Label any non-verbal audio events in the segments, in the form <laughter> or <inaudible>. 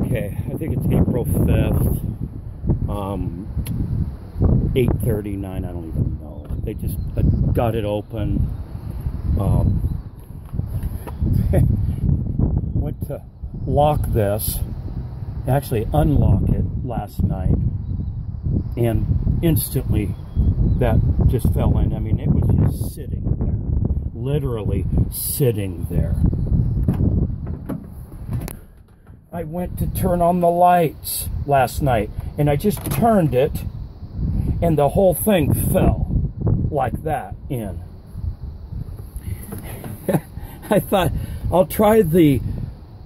Okay, I think it's April 5th, um, 8.39, I don't even know. They just uh, got it open. Um, <laughs> went to lock this, actually unlock it last night, and instantly that just fell in. I mean, it was just sitting there, literally sitting there. I went to turn on the lights last night and I just turned it and the whole thing fell like that in. <laughs> I thought I'll try the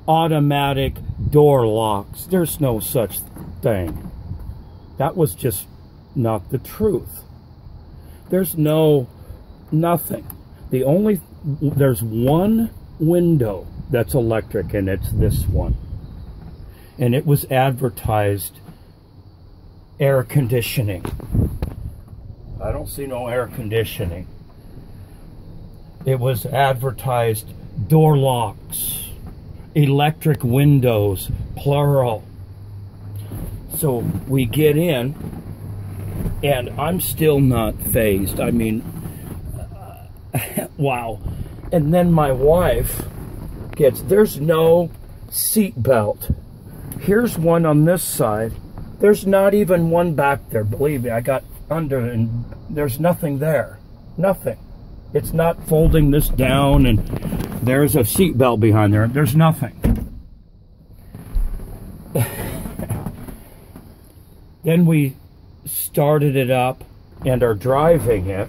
automatic door locks. There's no such thing. That was just not the truth. There's no nothing. The only there's one window that's electric and it's this one and it was advertised air conditioning. I don't see no air conditioning. It was advertised door locks, electric windows, plural. So we get in, and I'm still not phased. I mean, uh, <laughs> wow. And then my wife gets, there's no seat belt. Here's one on this side. There's not even one back there. Believe me, I got under and there's nothing there. Nothing. It's not folding this down and there's a seat belt behind there. There's nothing. <laughs> then we started it up and are driving it.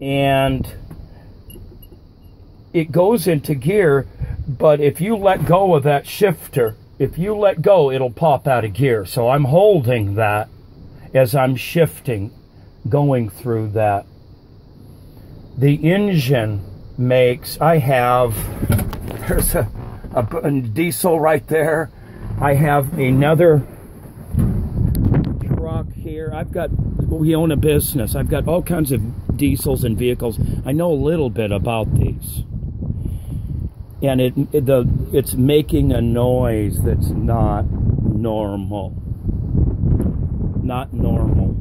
And it goes into gear but if you let go of that shifter, if you let go, it'll pop out of gear. So I'm holding that as I'm shifting, going through that. The engine makes, I have, there's a, a, a diesel right there. I have another truck here. I've got, we own a business. I've got all kinds of diesels and vehicles. I know a little bit about these and it, the it's making a noise that's not normal. Not normal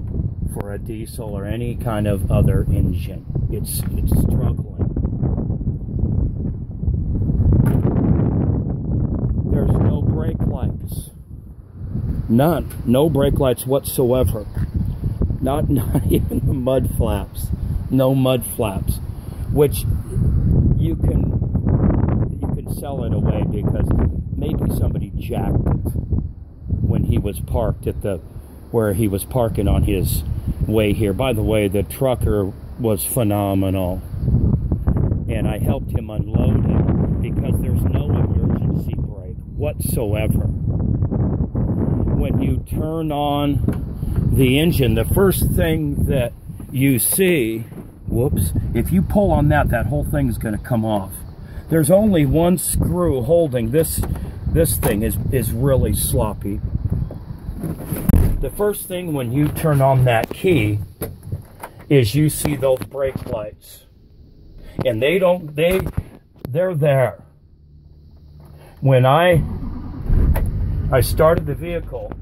for a diesel or any kind of other engine. It's it's struggling. There's no brake lights. None. No brake lights whatsoever. Not <laughs> not even the mud flaps. No mud flaps. Which you can sell it away because maybe somebody jacked it when he was parked at the where he was parking on his way here. By the way, the trucker was phenomenal. And I helped him unload it because there's no emergency brake whatsoever. When you turn on the engine, the first thing that you see, whoops, if you pull on that, that whole thing is going to come off there's only one screw holding this this thing is is really sloppy. The first thing when you turn on that key is you see those brake lights. And they don't they they're there. When i i started the vehicle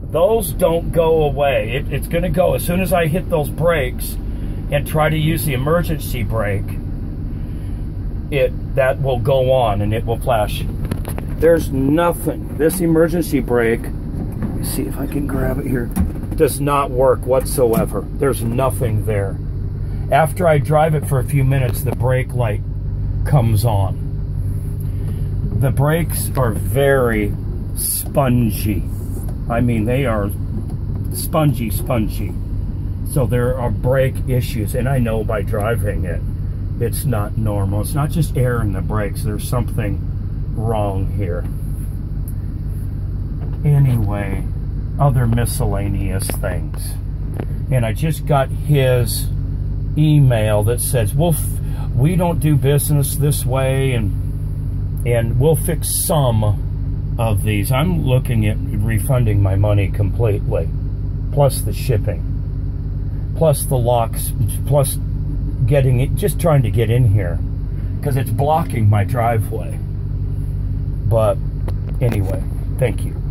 those don't go away. It, it's going to go. As soon as i hit those brakes and try to use the emergency brake it that will go on and it will flash. There's nothing. This emergency brake, see if I can grab it here, does not work whatsoever. There's nothing there. After I drive it for a few minutes, the brake light comes on. The brakes are very spongy. I mean, they are spongy, spongy. So there are brake issues, and I know by driving it it's not normal. It's not just air in the brakes. There's something wrong here. Anyway, other miscellaneous things. And I just got his email that says, well, we don't do business this way and and we'll fix some of these. I'm looking at refunding my money completely, plus the shipping, plus the locks, plus getting it, just trying to get in here because it's blocking my driveway. But Anyway, thank you.